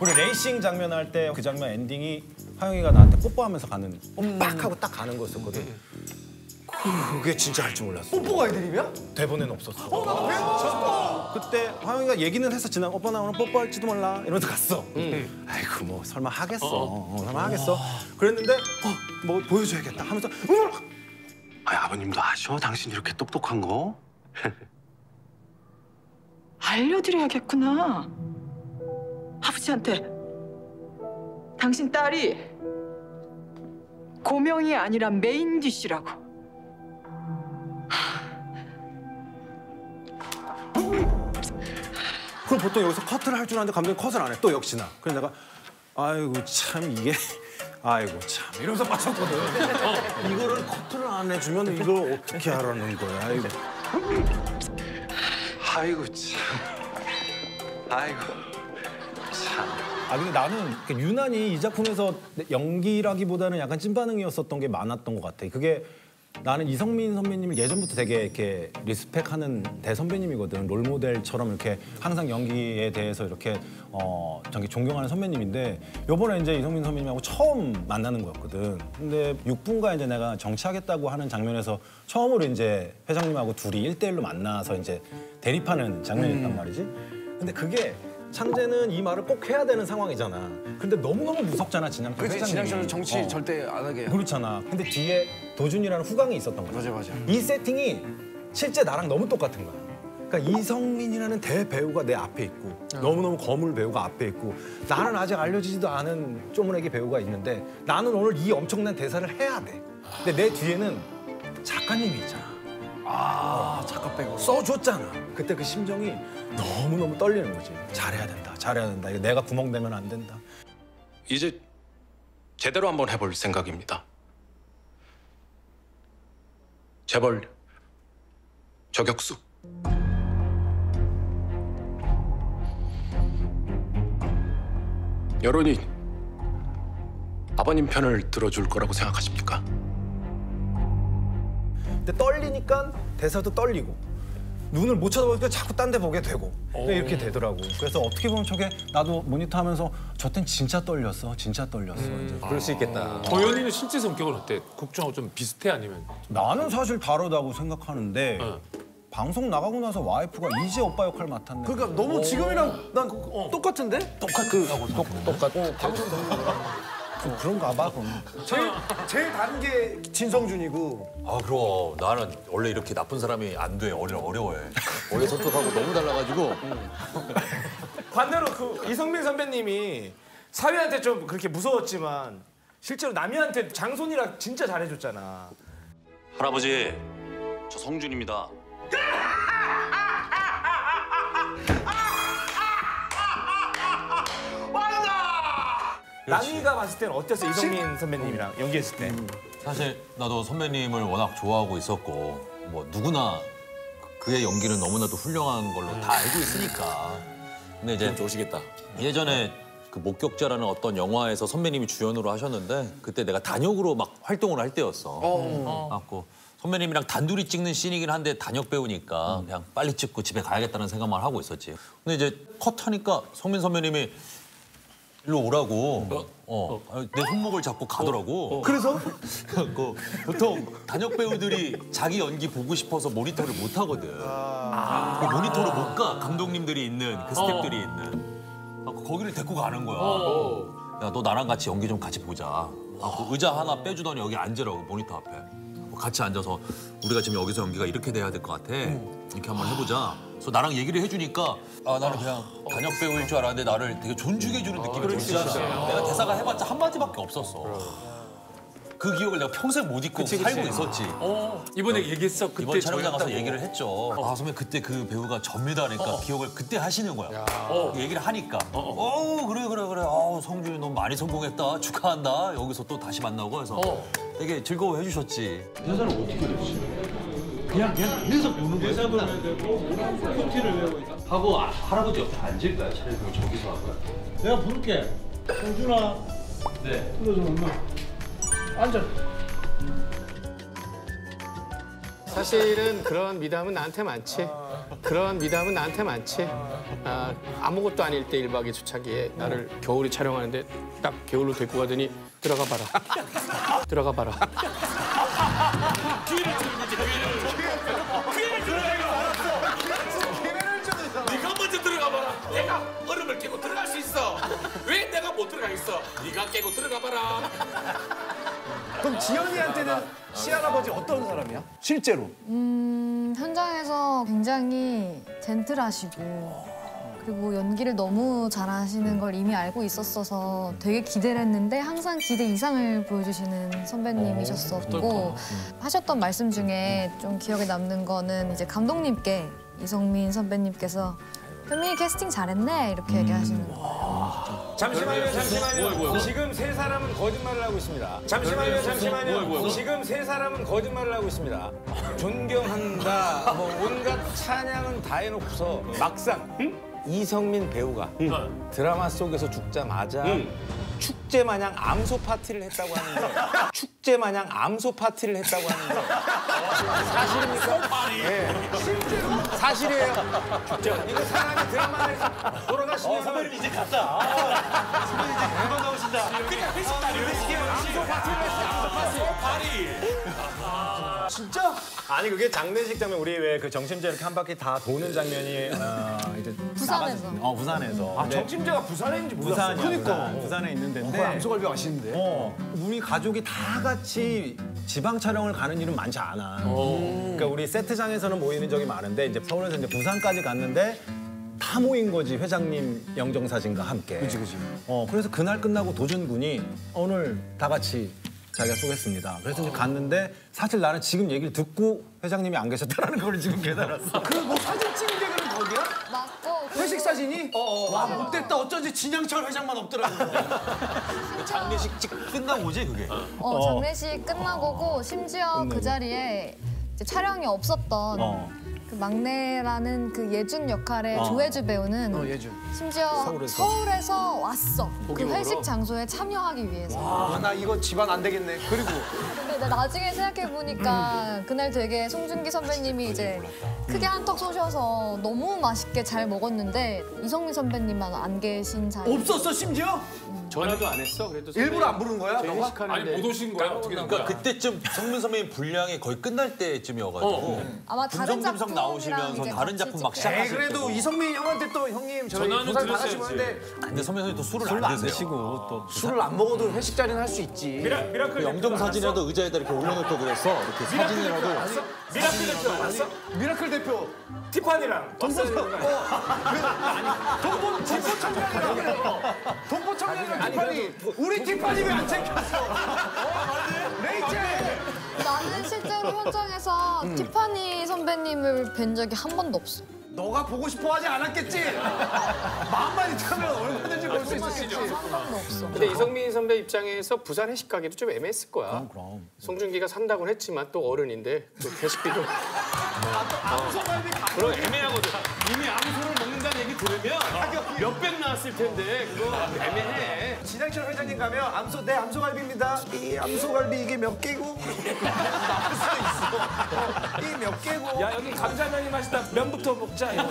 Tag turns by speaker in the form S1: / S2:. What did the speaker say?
S1: 우리 레이싱 장면 할 때 그 장면 엔딩이 하영이가 나한테 뽀뽀하면서 가는 빡 하고 딱 가는 거였었거든. 그게 진짜 할 줄 몰랐어.
S2: 뽀뽀가 애드립이야?
S1: 대본에는 없었어. 그때 화영이가 얘기는 했어. 지난 오빠 나 오늘 뽀뽀할지도 몰라. 이러면서 갔어. 아이고 뭐 설마 하겠어. 어, 설마 하겠어. 그랬는데 어, 뭐 보여줘야겠다 하면서 으악!
S3: 아, 아버님도 아셔? 당신 이렇게 똑똑한 거?
S4: 알려드려야겠구나. 아버지한테 당신 딸이 고명이 아니라 메인 디쉬라고.
S1: 그럼 보통 여기서 커트를 할 줄 아는데 감독님 컷을 안 해. 또 역시나. 그래서 내가 아이고 참 이게 아이고 참 이러면서 빠졌거든. 이거를 커트를 안 해주면 이걸 어떻게 하라는 거야. 아이고.
S3: 아이고 참. 아이고 참.
S1: 아 근데 나는 그 유난히 이 작품에서 연기라기보다는 약간 찐반응이었었던 게 많았던 것 같아. 그게 나는 이성민 선배님을 예전부터 되게 이렇게 리스펙하는 대선배님이거든. 롤모델처럼 이렇게 항상 연기에 대해서 이렇게 어 저기 존경하는 선배님인데 요번에 이제 이성민 선배님하고 처음 만나는 거였거든. 근데 6분간 이제 내가 정치하겠다고 하는 장면에서 처음으로 이제 회장님하고 둘이 일대일로 만나서 이제 대립하는 장면이었단 말이지. 근데 그게 창재는 이 말을 꼭 해야 되는 상황이잖아. 근데 너무너무 무섭잖아, 진양철
S2: 그렇지
S1: 회장님이.
S2: 진양철 정치
S1: 어.
S2: 절대 안 하게.
S1: 그렇잖아. 근데 뒤에 도준이라는 후광이 있었던 거야.
S2: 맞아 맞아.
S1: 이 세팅이 실제 나랑 너무 똑같은 거야. 그러니까 이성민이라는 대배우가 내 앞에 있고 너무너무 거물 배우가 앞에 있고 나는 아직 알려지지도 않은 쪼무레기 배우가 있는데 나는 오늘 이 엄청난 대사를 해야 돼. 근데 내 뒤에는 작가님이 있잖아.
S2: 아 작가 빼고.
S1: 써줬잖아. 그때 그 심정이 너무너무 떨리는 거지. 잘해야 된다. 잘해야 된다. 이거 내가 구멍 내면 안 된다.
S3: 이제 제대로 한번 해볼 생각입니다. 재벌 저격수. 여론이 아버님 편을 들어줄 거라고 생각하십니까?
S1: 근데 떨리니까 대사도 떨리고 눈을 못 쳐다보니까 자꾸 딴 데 보게 되고 이렇게 되더라고. 그래서 어떻게 보면 저게 나도 모니터 하면서 저땐 진짜 떨렸어. 진짜 떨렸어. 이제.
S5: 그럴 수 있겠다.
S6: 도현이는 실제 성격은 어때? 국중하고 좀 비슷해 아니면?
S1: 나는 사실 다르다고 생각하는데 방송 나가고 나서 와이프가 이제 오빠 역할 맡았네.
S2: 그러니까 너무 지금이랑 난 똑같은데?
S1: 똑같은 똑같. 어, 방송 그, 그런가 봐. 그럼.
S2: 제일 제일 다른 게 진성준이고.
S5: 아 그럼 나는 원래 이렇게 나쁜 사람이 안 돼. 어려 어려워해. 원래 성격하고 너무 달라가지고
S7: 반대로 그 이성민 선배님이 사위한테 좀 그렇게 무서웠지만 실제로 남이한테 장손이라 진짜 잘해줬잖아.
S8: 할아버지, 저 성준입니다.
S7: 남이가 봤을 때는 어땠어 이성민 선배님이랑 연기했을 때?
S5: 사실 나도 선배님을 워낙 좋아하고 있었고 뭐 누구나 그의 연기는 너무나도 훌륭한 걸로 다 알고 있으니까. 근데 이제 좋으시겠다. 예전에 그 목격자라는 어떤 영화에서 선배님이 주연으로 하셨는데 그때 내가 단역으로 막 활동을 할 때였어. 갖고 선배님이랑 단둘이 찍는 씬이긴 한데 단역 배우니까 그냥 빨리 찍고 집에 가야겠다는 생각만 하고 있었지. 근데 이제 컷하니까 성민 선배님이 일로 오라고. 어, 아니, 내 손목을 잡고 가더라고. 그래서? 그 보통 단역 배우들이 자기 연기 보고 싶어서 모니터를 못 하거든. 그 모니터를 못 가. 감독님들이 있는 그 스태프들이 있는. 아, 거기를 데리고 가는 거야. 야, 너 나랑 같이 연기 좀 같이 보자. 아, 그 의자 하나 빼주더니 여기 앉으라고 모니터 앞에. 같이 앉아서 우리가 지금 여기서 연기가 이렇게 돼야 될 것 같아. 이렇게 한번 해보자. 그래서 나랑 얘기를 해주니까 아 나는 그냥 단역 배우일 줄 알았는데 나를 되게 존중해주는 느낌이 들잖아. 내가 대사가 해봤자 한 마디밖에 없었어. 그 기억을 내가 평생 못 잊고 살고 있었지.
S6: 어, 이번에 얘기했어. 그때
S5: 이번 촬영장 가서. 얘기를 했죠. 아 선배 그때 그 배우가 접니다 그러니까 기억을 그때 하시는 거야. 그 얘기를 하니까. 어, 그래 그래 그래. 아 성준이 너무 많이 성공했다. 축하한다. 여기서 또 다시 만나고 해서 되게 즐거워해 주셨지.
S9: 그냥 그냥 계속 보는 거예요. 대사도 해야 되고 콘티를 외우고 있다. 하고 아, 할아버지 옆에 앉을 거야. 차라리 그럼 저기서 할 거야. 내가 부를게. 성준아. 네. 불러줘 엄마. 앉아.
S10: 사실은 그런 미담은 나한테 많지. 그런 미담은 나한테 많지. 아, 아무것도 아닐 때 1박 2일 주차기에 나를 겨울에 촬영하는데 딱 겨울로 데리고 가더니 들어가 봐라. 들어가 봐라.
S11: 봐라.
S2: 그럼 지연이한테는 시할아버지 어떤 사람이야? 실제로.
S12: 음, 현장에서 굉장히 젠틀하시고 그리고 연기를 너무 잘하시는 걸 이미 알고 있었어서 되게 기대를 했는데 항상 기대 이상을 보여주시는 선배님이셨었고 하셨던 말씀 중에 좀 기억에 남는 거는 이제 감독님께 이성민 선배님께서 현민이 캐스팅 잘했네 이렇게 얘기하시는 거예요.
S7: 잠시만요, 잠시만요. 지금 세 사람은 거짓말을 하고 있습니다. 잠시만요, 잠시만요. 지금 세 사람은 거짓말을 하고 있습니다. 존경한다, 뭐 온갖 찬양은 다 해놓고서 막상 이성민 배우가 드라마 속에서 죽자마자 축제 마냥 암소 파티를 했다고 하는데 축제 마냥 암소 파티를 했다고 하는데 사실입니까? 네. 실제로 사실이에요. 축제 이거 사람이 드라마에서 돌아가시면 선배님 이제 갔다. 선배님 이제 금방 나오신다. 그냥 회식 자리 회식이에요. 암소 파티를 했어. 암소 파티.
S2: 진짜?
S1: 아니 그게 장례식 장면 우리 왜 그 정심재 이렇게 한 바퀴 다 도는 장면이 어, 이제
S12: 부산에서.
S1: 나가서- 어 부산에서.
S7: 아
S1: 근데
S7: 정심재가 부산에 있는지 몰랐어.
S1: 부산이야. 그러니까 부산에 있는 데인데.
S2: 암소갈비 맛있는데.
S1: 어, 우리 가족이 다 같이 지방 촬영을 가는 일은 많지 않아. 그러니까 우리 세트장에서는 모이는 적이 많은데 이제 서울에서 이제 부산까지 갔는데 다 모인 거지 회장님 영정사진과 함께. 그지 그지. 어 그래서 그날 끝나고 도준군이 오늘 다 같이 자기가 쏘겠습니다. 그래서 이제 갔는데 사실 나는 지금 얘기를 듣고 회장님이 안 계셨다는 걸 지금 깨달았어.
S2: 그 뭐 사진 찍은 게 그럼 거기야?
S12: 맞고
S2: 회식 사진이? 와 못됐다. 어쩐지 진양철 회장만 없더라고.
S5: 장례식 찍 끝나고 오지 그게.
S12: 어, 장례식 끝나고고 심지어 그 자리에 이제 촬영이 없었던
S1: 어.
S12: 그 막내라는 그 예준 역할의
S1: 어.
S12: 조혜주 배우는
S2: 어, 예준.
S12: 심지어 서울에서, 왔어. 그 회식 장소에 참여하기 위해서.
S2: 아, 나 이거 집안 안 되겠네. 그리고
S12: 근데 나 나중에 생각해 보니까 그날 되게 송중기 선배님이 이제 크게 한턱 쏘셔서 너무 맛있게 잘 먹었는데 이성민 선배님만 안 계신 자리.
S2: 없었어 심지어?
S10: 전화도 안 했어. 그래도
S2: 일부러 안 부른 거야? 너가?
S6: 아니 못 오신 거야? 어떻게 된 거야?
S5: 그러니까 그때쯤 성민 선배님 분량이 거의 끝날 때쯤이어가지고
S12: 아마 다른
S5: dimsum
S12: 작품이랑
S5: 나오시면서
S12: 이제
S5: 다른
S12: 같이
S5: 작품 막
S12: 찍-
S5: 시작-
S2: 에이 그래도 이성민 형한테 또 형님 저희
S6: 전화는
S2: 부산 다
S6: 드렸어야지.
S2: 같이 오는데
S5: 근데 선배 선생님 또 술을 안
S1: 안
S5: 드세요.
S1: 드시고 또
S2: 술을 안 먹어도 회식 자리는 할 수 있지.
S7: 미라, 미라클
S5: 영정 사진이라도 의자에다 이렇게 올려놓고 그랬어. 이렇게 사진이라도.
S7: 미라클 대표 알았어?
S2: 미라클 대표
S7: 티파니랑
S2: 동포 동포 티파니 우리 티파니 왜 안 챙겼어? 레이첼
S12: 나는 실제로 현장에서 티파니 선배님을 뵌 적이 한 번도 없어.
S2: 너가 보고 싶어 하지 않았겠지? 마음만 있다면 얼마든지 볼 수 있었겠지.
S12: 한 번도 없어.
S10: 근데 이성민 선배 입장에서 부산 회식 가기도 좀 애매했을 거야. 송중기가 산다고는 했지만 또 어른인데 또 회식비 좀. 그럼 애매하거든. 이미 암소를 먹는다는 얘기 들으면 몇백 나왔을 텐데 그거 애매해.
S2: 진양철 회장님 가면 암소 내 암소갈비입니다. 이 암소갈비 이게 몇 개고? 나올 수 있어. 이 몇 개고?
S7: 야 여기 감자면이 맛있다. 면부터 먹자. 이래.